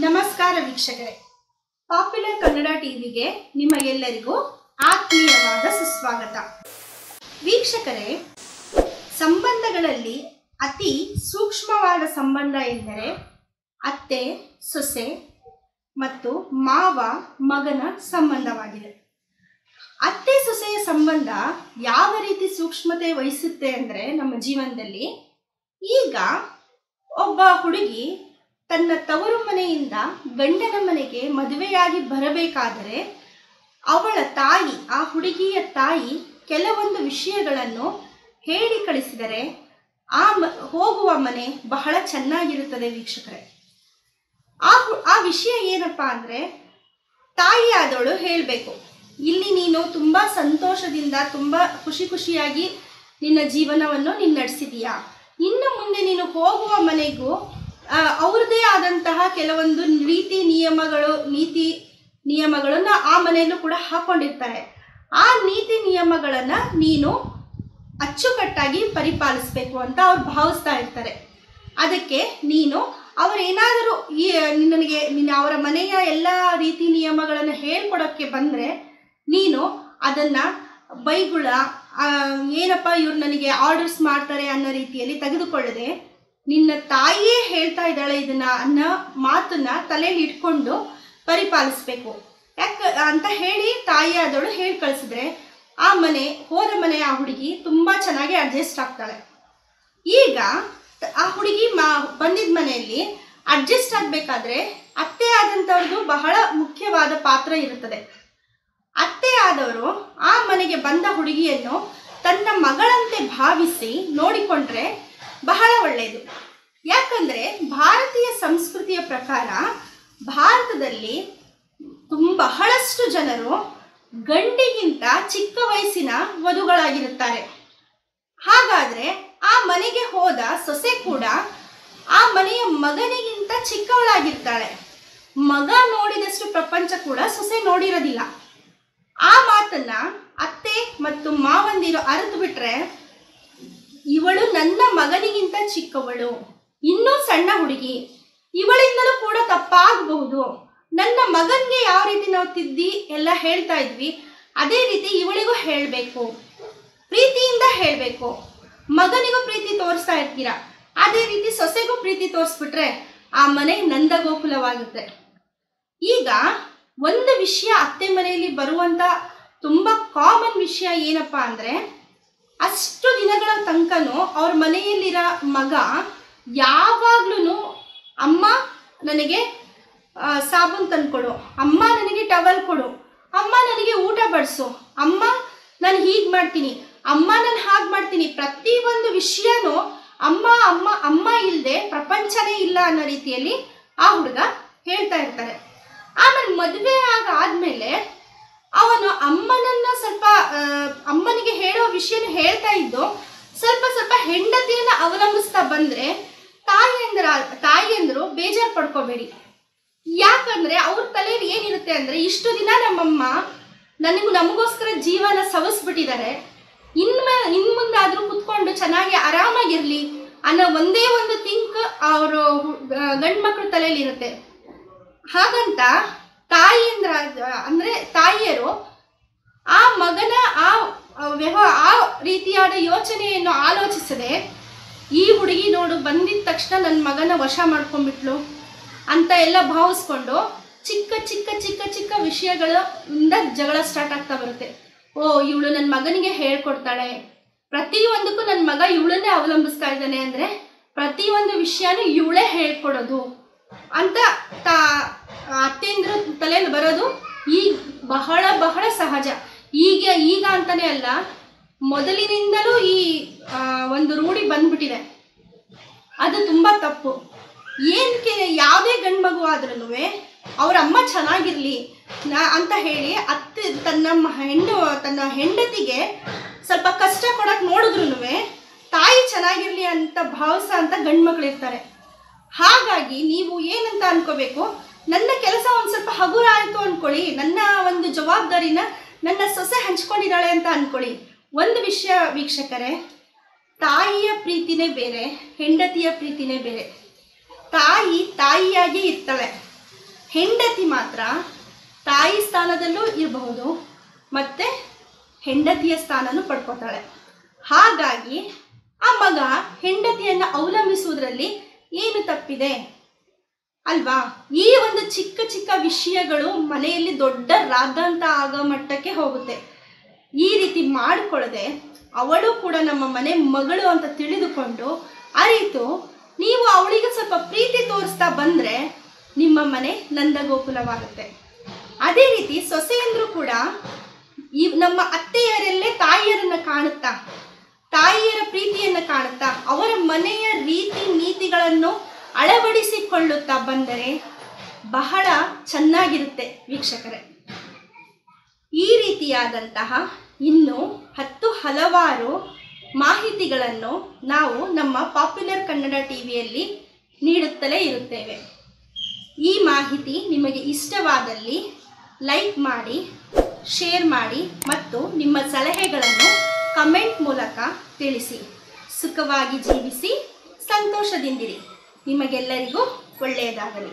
ನಮಸ್ಕಾರ ವೀಕ್ಷಕರೇ. ಪಾಪ್ಯುಲರ್ ಕನ್ನಡ ಟಿವಿಗೆ ನಿಮ್ಮ ಎಲ್ಲರಿಗೂ ಆತ್ಮೀಯವಾದ ಸುಸ್ವಾಗತ. ವೀಕ್ಷಕರೇ, ಸಂಬಂಧಗಳಲ್ಲಿ ಅತಿ ಸೂಕ್ಷ್ಮವಾದ ಸಂಬಂಧ ಎಂದರೆ ಅತ್ತೆ, ಸೊಸೆ ಮತ್ತು ಮಾವ, ಮಗನ ಸಂಬಂಧವಾಗಿದೆ. ಅತ್ತೆ, ಸೊಸೆಯ ಸಂಬಂಧ ಯಾವ ರೀತಿ ಸೂಕ್ಷ್ಮತೆ ವಹಿಸುತ್ತೆ ಅಂದರೆ ನಮ್ಮ ಜೀವನದಲ್ಲಿ ಈಗ ಒಬ್ಬ ಹುಡುಗಿ ತನ್ನ ತವರು ಮನೆಯಿಂದ ಗಂಡನ ಮನೆಗೆ ಮದುವೆಯಾಗಿ ಬರಬೇಕಾದರೆ ಅವಳ ತಾಯಿ, ಆ ಹುಡುಗಿಯ ತಾಯಿ ಕೆಲವೊಂದು ವಿಷಯಗಳನ್ನು ಹೇಳಿ ಕಳಿಸಿದರೆ ಆ ಮ, ಹೋಗುವ ಮನೆ ಬಹಳ ಚೆನ್ನಾಗಿರುತ್ತದೆ ವೀಕ್ಷಕರೇ. ಆ ಆ ವಿಷಯ ಏನಪ್ಪಾ ಅಂದರೆ ತಾಯಿ ಆದವಳು ಹೇಳಬೇಕು, ಇಲ್ಲಿ ನೀನು ತುಂಬ ಸಂತೋಷದಿಂದ, ತುಂಬ ಖುಷಿ ಖುಷಿಯಾಗಿ ನಿನ್ನ ಜೀವನವನ್ನು ನೀನು ನಡೆಸಿದೀಯಾ. ಇನ್ನು ಮುಂದೆ ನೀನು ಹೋಗುವ ಮನೆಗೂ ಆ, ಅವ್ರದ್ದೇ ಆದಂತಹ ಕೆಲವೊಂದು ರೀತಿ ನಿಯಮಗಳು ನೀತಿ ನಿಯಮಗಳನ್ನು ಆ ಮನೆಯಲ್ಲೂ ಕೂಡ ಹಾಕೊಂಡಿರ್ತಾರೆ. ಆ ನೀತಿ ನಿಯಮಗಳನ್ನು ನೀನು ಅಚ್ಚುಕಟ್ಟಾಗಿ ಪರಿಪಾಲಿಸಬೇಕು ಅಂತ ಅವ್ರು ಭಾವಿಸ್ತಾ ಇರ್ತಾರೆ. ಅದಕ್ಕೆ ನೀನು ಅವರೇನಾದರೂ ಈ ನನಗೆ ನಿನ್ನ ಅವರ ಮನೆಯ ಎಲ್ಲ ರೀತಿ ನಿಯಮಗಳನ್ನು ಹೇಳ್ಕೊಡೋಕ್ಕೆ ಬಂದರೆ ನೀನು ಅದನ್ನು ಬೈಗುಳ ಏನಪ್ಪ ಇವ್ರು ನನಗೆ ಆರ್ಡರ್ಸ್ ಮಾಡ್ತಾರೆ ಅನ್ನೋ ರೀತಿಯಲ್ಲಿ ತೆಗೆದುಕೊಳ್ಳದೆ ನಿನ್ನ ತಾಯಿಯೇ ಹೇಳ್ತಾ ಇದ್ದಾಳೆ ಇದನ್ನ ಅನ್ನೋ ಮಾತನ್ನ ತಲೆಯಲ್ಲಿ ಇಟ್ಕೊಂಡು ಪರಿಪಾಲಿಸ್ಬೇಕು. ಯಾಕೆ ಅಂತ ಹೇಳಿ ತಾಯಿ ಆದವಳು ಹೇಳಿ ಕಳಿಸಿದ್ರೆ ಆ ಮನೆ, ಹೋದ ಮನೆ ಆ ಹುಡುಗಿ ತುಂಬ ಚೆನ್ನಾಗಿ ಅಡ್ಜಸ್ಟ್ ಆಗ್ತಾಳೆ. ಈಗ ಆ ಹುಡುಗಿ ಮಾ ಬಂದಿದ್ದ ಮನೆಯಲ್ಲಿ ಅಡ್ಜಸ್ಟ್ ಆಗಬೇಕಾದ್ರೆ ಅತ್ತೆ ಆದಂಥವ್ರದ್ದು ಬಹಳ ಮುಖ್ಯವಾದ ಪಾತ್ರ ಇರುತ್ತದೆ. ಅತ್ತೆ ಆದವರು ಆ ಮನೆಗೆ ಬಂದ ಹುಡುಗಿಯನ್ನು ತನ್ನ ಮಗಳಂತೆ ಭಾವಿಸಿ ನೋಡಿಕೊಂಡ್ರೆ ಬಹಳ ಒಳ್ಳೆಯದು ಯಾಕಂದರೆ ಭಾರತೀಯ ಸಂಸ್ಕೃತಿಯ ಪ್ರಕಾರ ಭಾರತದಲ್ಲಿ ತುಂಬ ಬಹಳಷ್ಟು ಜನರು ಗಂಡಿಗಿಂತ ಚಿಕ್ಕ ವಯಸ್ಸಿನ ವಧುಗಳಾಗಿರುತ್ತಾರೆ. ಹಾಗಾದರೆ ಆ ಮನೆಗೆ ಹೋದ ಸೊಸೆ ಕೂಡ ಆ ಮನೆಯ ಮಗನಿಗಿಂತ ಚಿಕ್ಕವಳಾಗಿರ್ತಾಳೆ. ಮಗ ನೋಡಿದಷ್ಟು ಪ್ರಪಂಚ ಕೂಡ ಸೊಸೆ ನೋಡಿರೋದಿಲ್ಲ. ಆ ಮಾತನ್ನ ಅತ್ತೆ ಮತ್ತು ಮಾವಂದಿರು ಅರಿತು ಬಿಟ್ರೆ ಇವಳು ನನ್ನ ಮಗನಿಗಿಂತ ಚಿಕ್ಕವಳು. ಇನ್ನೂ ಸಣ್ಣ ಹುಡುಗಿ. ಇವಳಿಂದಲೂ ಕೂಡ ತಪ್ಪಾಗಬಹುದು. ನನ್ನ ಮಗನ್ಗೆ ಯಾವ ರೀತಿ ನಾವು ತಿದ್ದಿ ಎಲ್ಲ ಹೇಳ್ತಾ ಇದ್ವಿ. ಅದೇ ರೀತಿ ಇವಳಿಗೂ ಹೇಳಬೇಕು. ಪ್ರೀತಿಯಿಂದ ಹೇಳಬೇಕು. ಮಗನಿಗೂ ಪ್ರೀತಿ ತೋರಿಸ್ತಾ ಇರ್ತೀರಾ? ಅದೇ ರೀತಿ ಸೊಸೆಗೂ ಪ್ರೀತಿ ತೋರಿಸ್ಬಿಟ್ರೆ ಆ ಮನೆ ನಂದಗೋಕುಲವಾಗುತ್ತೆ. ಈಗ ಒಂದು ವಿಷಯ ಅತ್ತೆ ಮನೆಯಲ್ಲಿ ಬರುವಂತ ತುಂಬ ಕಾಮನ್ ವಿಷಯ ಏನಪ್ಪಾ ಅಂದರೆ ಅಷ್ಟು ದಿನಗಳ ತನಕನೂ ಅವ್ರ ಮನೆಯಲ್ಲಿರೋ ಮಗ ಯಾವಾಗ್ಲೂ ಅಮ್ಮ ನನಗೆ ಸಾಬೂನು ತಂದ್ಕೊಡು. ಅಮ್ಮ ನನಗೆ ಟವಲ್ ಕೊಡು. ಅಮ್ಮ ನನಗೆ ಊಟ ಬಡಿಸು. ಅಮ್ಮ, ನಾನು ಹೀಗೆ ಮಾಡ್ತೀನಿ. ಅಮ್ಮ ನಾನು ಹಾಗೆ ಮಾಡ್ತೀನಿ. ಪ್ರತಿಯೊಂದು ವಿಷಯನೂ ಅಮ್ಮ ಅಮ್ಮ ಅಮ್ಮ ಇಲ್ಲದೆ ಪ್ರಪಂಚನೇ ಇಲ್ಲ ಅನ್ನೋ ರೀತಿಯಲ್ಲಿ ಆ ಹುಡುಗ ಹೇಳ್ತಾ ಇರ್ತಾರೆ. ಆಮೇಲೆ ಮದುವೆ ಆಗ ಆದ್ಮೇಲೆ ಅವನು ಅಮ್ಮನನ್ನ ಸ್ವಲ್ಪ ಅಮ್ಮನಿಗೆ ಹೇಳೋ ವಿಷಯನ ಹೇಳ್ತಾ ಇದ್ದು, ಸ್ವಲ್ಪ ಸ್ವಲ್ಪ ಹೆಂಡತಿಯನ್ನ ಅವಲಂಬಿಸ್ತಾ ಬಂದ್ರೆ ತಾಯಿಯಂದ್ರ ತಾಯಿಯಂದ್ರು ಬೇಜಾರು ಪಡ್ಕೋಬೇಡಿ. ಯಾಕಂದ್ರೆ ಅವ್ರ ತಲೆಯಲ್ಲಿ ಏನಿರುತ್ತೆ ಅಂದ್ರೆ ಇಷ್ಟು ದಿನ ನಮ್ಮಮ್ಮ ನನಗೂ ನಮಗೋಸ್ಕರ ಜೀವನ ಸವಸ್ಬಿಟ್ಟಿದ್ದಾರೆ. ಇನ್ಮೇ ಇನ್ ಮುಂದಾದ್ರೂ ಕುತ್ಕೊಂಡು ಚೆನ್ನಾಗಿ ಆರಾಮಾಗಿರ್ಲಿ ಅನ್ನೋ ಒಂದೇ ಒಂದು ಥಿಂಕ್ ಅವರು ಗಂಡು ಮಕ್ಕಳ ತಲೆಯಲ್ಲಿ ಇರುತ್ತೆ ಹಾಗಂತ ತಾಯಿಯಂದ್ರ ಅಂದ್ರೆ ತಾಯಿಯರು ಆ ಮಗನ ಆ ವ್ಯವಹಾರ, ಆ ರೀತಿಯಾದ ಯೋಚನೆಯನ್ನು ಆಲೋಚಿಸದೆ ಈ ಹುಡುಗಿ ನೋಡು ಬಂದಿದ ತಕ್ಷಣ ನನ್ನ ಮಗನ ವಶ ಮಾಡ್ಕೊಂಡ್ಬಿಟ್ಲು ಅಂತ ಎಲ್ಲ ಭಾವಿಸ್ಕೊಂಡು ಚಿಕ್ಕ ಚಿಕ್ಕ ಚಿಕ್ಕ ಚಿಕ್ಕ ವಿಷಯಗಳಿಂದ ಜಗಳ ಸ್ಟಾರ್ಟ್ ಆಗ್ತಾ ಬರುತ್ತೆ. ಓ, ಇವಳು ನನ್ನ ಮಗನಿಗೆ ಹೇಳ್ಕೊಡ್ತಾಳೆ. ಪ್ರತಿಯೊಂದಕ್ಕೂ ನನ್ನ ಮಗ ಇವಳನ್ನೇ ಅವಲಂಬಿಸ್ತಾ ಇದ್ದಾನೆ ಅಂದರೆ ಪ್ರತಿಯೊಂದು ವಿಷಯನೂ ಇವಳೇ ಹೇಳ್ಕೊಡೋದು ಅಂತ ತಾ ಅತ್ತೆಂದ್ರ ತಲೆಯಲ್ಲಿ ಬರೋದು ಈಗ ಬಹಳ ಬಹಳ ಸಹಜ. ಈಗ ಈಗ ಅಂತಾನೆ ಅಲ್ಲ, ಮೊದಲಿನಿಂದಲೂ ಈ ಒಂದು ರೂಢಿ ಬಂದ್ಬಿಟ್ಟಿದೆ. ಅದು ತುಂಬ ತಪ್ಪು. ಏನಕ್ಕೆ ಯಾವುದೇ ಗಂಡು ಮಗು ಆದ್ರೂ ಅವ್ರ ಅಮ್ಮ ಚೆನ್ನಾಗಿರ್ಲಿ ಅಂತ ಹೇಳಿ ಅತ್ತೆ ತನ್ನ ಹೆಣ್ಣು ತನ್ನ ಹೆಂಡತಿಗೆ ಸ್ವಲ್ಪ ಕಷ್ಟ ಕೊಡಕ್ಕೆ ನೋಡಿದ್ರು ತಾಯಿ ಚೆನ್ನಾಗಿರ್ಲಿ ಅಂತ ಭಾವಿಸ ಅಂತ ಗಂಡು ಮಕ್ಕಳಿರ್ತಾರೆ ಹಾಗಾಗಿ ನೀವು ಏನಂತ ಅನ್ಕೋಬೇಕು? ನನ್ನ ಕೆಲಸ ಒಂದು ಸ್ವಲ್ಪ ಹಗುರ ಆಯಿತು ಅನ್ಕೊಳ್ಳಿ. ನನ್ನ ಒಂದು ಜವಾಬ್ದಾರಿನ ನನ್ನ ಸೊಸೆ ಹಂಚ್ಕೊಂಡಿದ್ದಾಳೆ ಅಂತ ಅನ್ಕೊಳ್ಳಿ. ಒಂದು ವಿಷಯ ವೀಕ್ಷಕರೇ, ತಾಯಿಯ ಪ್ರೀತಿನೇ ಬೇರೆ, ಹೆಂಡತಿಯ ಪ್ರೀತಿನೇ ಬೇರೆ. ತಾಯಿ ತಾಯಿಯಾಗಿ ಇರ್ತಾಳೆ. ಹೆಂಡತಿ ಮಾತ್ರ ತಾಯಿ ಸ್ಥಾನದಲ್ಲೂ ಇರಬಹುದು, ಮತ್ತೆ ಹೆಂಡತಿಯ ಸ್ಥಾನನೂ ಪಡ್ಕೊತಾಳೆ. ಹಾಗಾಗಿ ಆ ಮಗ ಹೆಂಡತಿಯನ್ನು ಅವಲಂಬಿಸುವುದರಲ್ಲಿ ಏನು ತಪ್ಪಿದೆ? ಅಲ್ವಾ? ಈ ಒಂದು ಚಿಕ್ಕ ಚಿಕ್ಕ ವಿಷಯಗಳು ಮನೆಯಲ್ಲಿ ದೊಡ್ಡ ರಾದಂತ ಆಗೋ ಮಟ್ಟಕ್ಕೆ ಹೋಗುತ್ತೆ. ಈ ರೀತಿ ಮಾಡಿಕೊಳ್ಳದೆ ಅವಳು ಕೂಡ ನಮ್ಮ ಮನೆ ಮಗಳು ಅಂತ ತಿಳಿದುಕೊಂಡು ಅರಿತು, ನೀವು ಅವಳಿಗೆ ಸ್ವಲ್ಪ ಪ್ರೀತಿ ತೋರಿಸ್ತಾ ಬಂದರೆ ನಿಮ್ಮ ಮನೆ ನಂದಗೋಕುಲವಾಗುತ್ತೆ. ಅದೇ ರೀತಿ ಸೊಸೆಯಂದ್ರು ಕೂಡ ಈ ನಮ್ಮ ಅತ್ತೆಯರಲ್ಲೇ ತಾಯಿಯರನ್ನು ಕಾಣುತ್ತಾ, ತಾಯಿಯರ ಪ್ರೀತಿಯನ್ನು ಕಾಣುತ್ತಾ, ಅವರ ಮನೆಯ ರೀತಿ ನೀತಿಗಳನ್ನು ಅಳವಡಿಸಿಕೊಳ್ಳುತ್ತಾ ಬಂದರೆ ಬಹಳ ಚೆನ್ನಾಗಿರುತ್ತೆ ವೀಕ್ಷಕರೇ. ಈ ರೀತಿಯಾದಂತಹ ಇನ್ನು ಹತ್ತು ಹಲವಾರು ಮಾಹಿತಿಗಳನ್ನು ನಾವು ನಮ್ಮ ಪಾಪ್ಯುಲರ್ ಕನ್ನಡ ಟಿವಿಯಲ್ಲಿ ನೀಡುತ್ತಲೇ ಇರುತ್ತೇವೆ. ಈ ಮಾಹಿತಿ ನಿಮಗೆ ಇಷ್ಟವಾದಲ್ಲಿ ಲೈಕ್ ಮಾಡಿ, ಶೇರ್ ಮಾಡಿ ಮತ್ತು ನಿಮ್ಮ ಸಲಹೆಗಳನ್ನು ಕಮೆಂಟ್ ಮೂಲಕ ತಿಳಿಸಿ. ಸುಖವಾಗಿ ಜೀವಿಸಿ, ಸಂತೋಷದಿಂದಿರಿ. ನಿಮಗೆಲ್ಲರಿಗೂ ಒಳ್ಳೆಯದಾಗಲಿ.